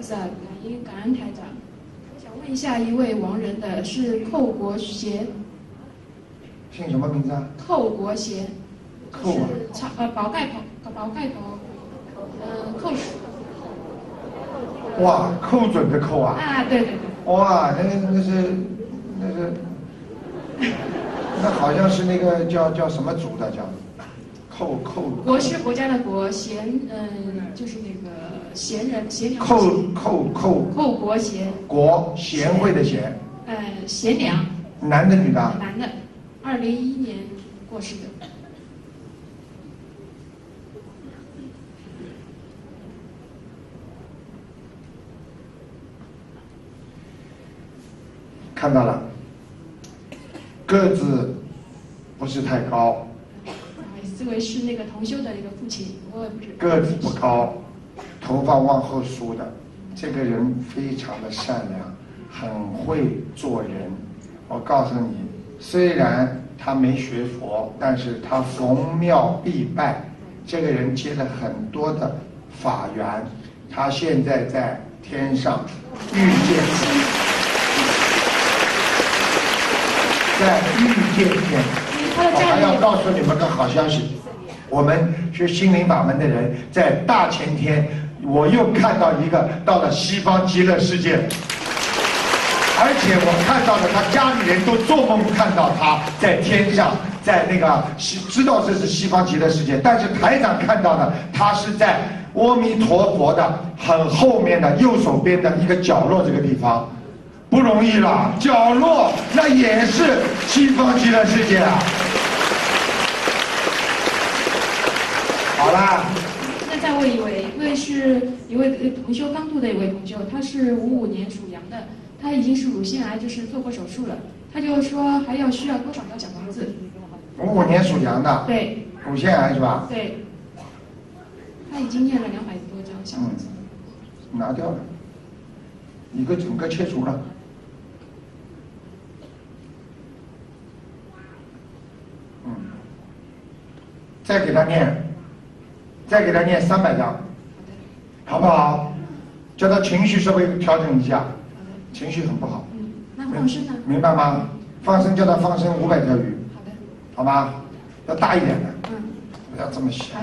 菩萨，感恩感恩台长。我想问一下一位亡人的是寇国贤，姓什么名字啊？寇国贤，寇啊呃宝盖头，宝盖头，嗯、寇哇，寇准的寇啊！啊，对对对，哇，那个那是那是，那好像是那个叫叫什么族的叫，寇寇国是国家的国，贤嗯、就是那个贤人贤良的寇贤寇寇寇国贤，国贤惠的贤，呃贤良，男的女的啊？男的，二零一一年过世的。看到了，个子不是太高，思，这位是那个同修的一个父亲，我也不知。个子不高，头发往后梳的，这个人非常的善良，很会做人。我告诉你，虽然他没学佛，但是他逢庙必拜。这个人接了很多的法缘，他现在在天上遇见天，在遇见天。他的我还要告诉你们个好消息，我们是心灵法门的人，在大前天，我又看到一个到了西方极乐世界，而且我看到了他家里人都做梦看到他在天上，在那个西知道这是西方极乐世界，但是台长看到的他是在阿弥陀佛的很后面的右手边的一个角落这个地方。不容易了，角落那也是西方极乐世界啊！好啦，那再问一位，一位是一位呃同修刚度的一位同修，他是五五年属羊的，他已经是乳腺癌，就是做过手术了。他就说还要需要多少套小房子？五五年属羊的，对乳腺癌是吧？对，他已经念了两百多张小房子。拿掉了，一个整个切除了。嗯，再给他念，再给他念三百张，好不好？叫他情绪稍微调整一下，情绪很不好。嗯，那放生呢？明白吗？放生叫他放生五百条鱼，好的，好吗？要大一点的，嗯，不要这么小。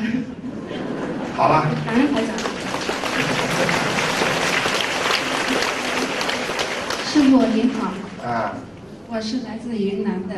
好了，感恩台长。师傅您好，啊，我是来自云南的，